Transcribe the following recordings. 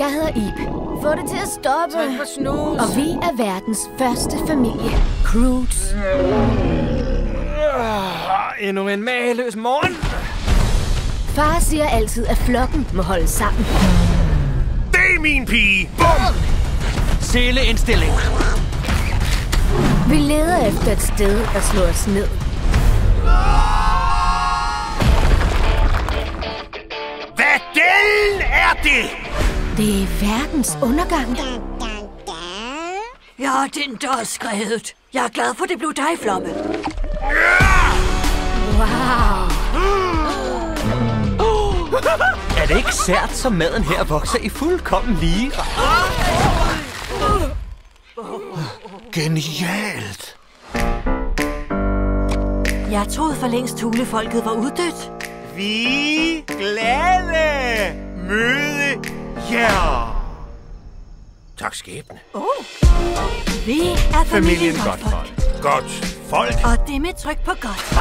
Jeg hedder Ib. Få det til at stoppe. Tak for snus. Og vi er verdens første familie. Croods. Ah, endnu en mageløs morgen. Far siger altid, at flokken må holde sammen. Det er min pige! Seleindstilling. Vi leder efter et sted at slå os ned. Hvad delen er det? Det er verdens undergang. Ja, den der er skrevet. Jeg er glad for, det blev dig, Floppe. Wow. Er det ikke sært, som maden her vokser i fuldkommen lige? Genialt! Jeg troede for længst, hulefolket var uddødt. Vi glade møde jer! Tak skæbne. Vi er familien Godtfolk. Godt folk. Og det med tryk på godt.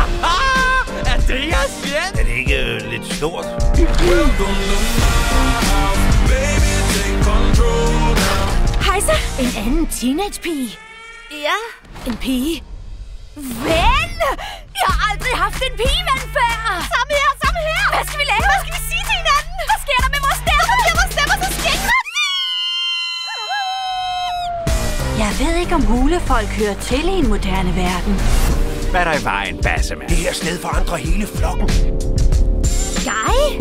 Er det jeg siger? Er det ikke øh, lidt stort? Hejsa, en anden teenagepige. Ja, en pige. Ven! Jeg har aldrig haft en pigeven ved ikke, om hulefolk hører til i en moderne verden. Hvad er der i vejen, Bassemand? Det her sted forandrer hele flokken. Jeg?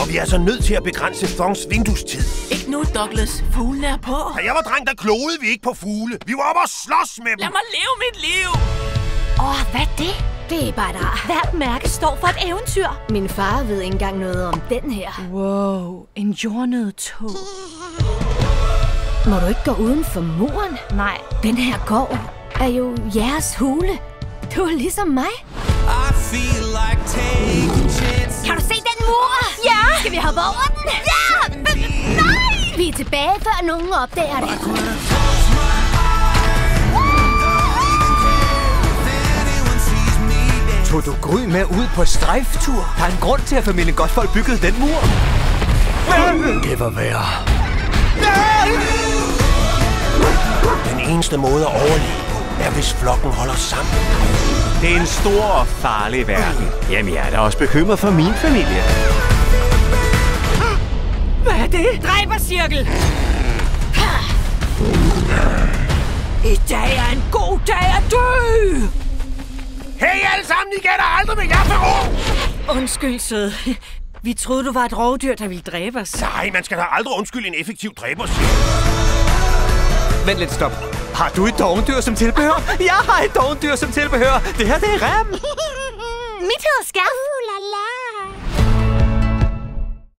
Og vi er så nødt til at begrænse Thongs vinduestid. Ikke nu, Douglas. Fuglen er på. Da jeg var dreng, der klogede vi ikke på fugle. Vi var oppe og slås med dem. Lad mig leve mit liv. Åh, oh, hvad er det? Det er bare der. Hvert mærke står for et eventyr. Min far ved ikke engang noget om den her. Wow, en jordnødtog. Må du ikke gå uden for muren? Nej, Den her gård er jo jeres hule. Du er ligesom mig. Kan du se den mur? Ja! Skal vi hoppe over den? Ja! Nej! Vi er tilbage, før nogen opdager det. Tog du Gry med ud på strejftur? Der er en grund til, at familien Godtfolk byggede den mur. Det var værre. Eneste måde at overleve på, er hvis flokken holder sammen. Det er en stor og farlig verden. Jamen, jeg er da også bekymret for min familie. Hvad er det? Dræbercirkel! I dag er en god dag at dø! Hey alle sammen, I gætter aldrig med jer for ro! Undskyld, sød. Vi troede, du var et rovdyr, der ville dræbe os. Nej, man skal da aldrig undskylde en effektiv dræber. Vent lidt, stop. Har du et dogendyr som tilbehør? Jeg har et dogendyr som tilbehør. Det her, det er rem. Mit hedder Skærf.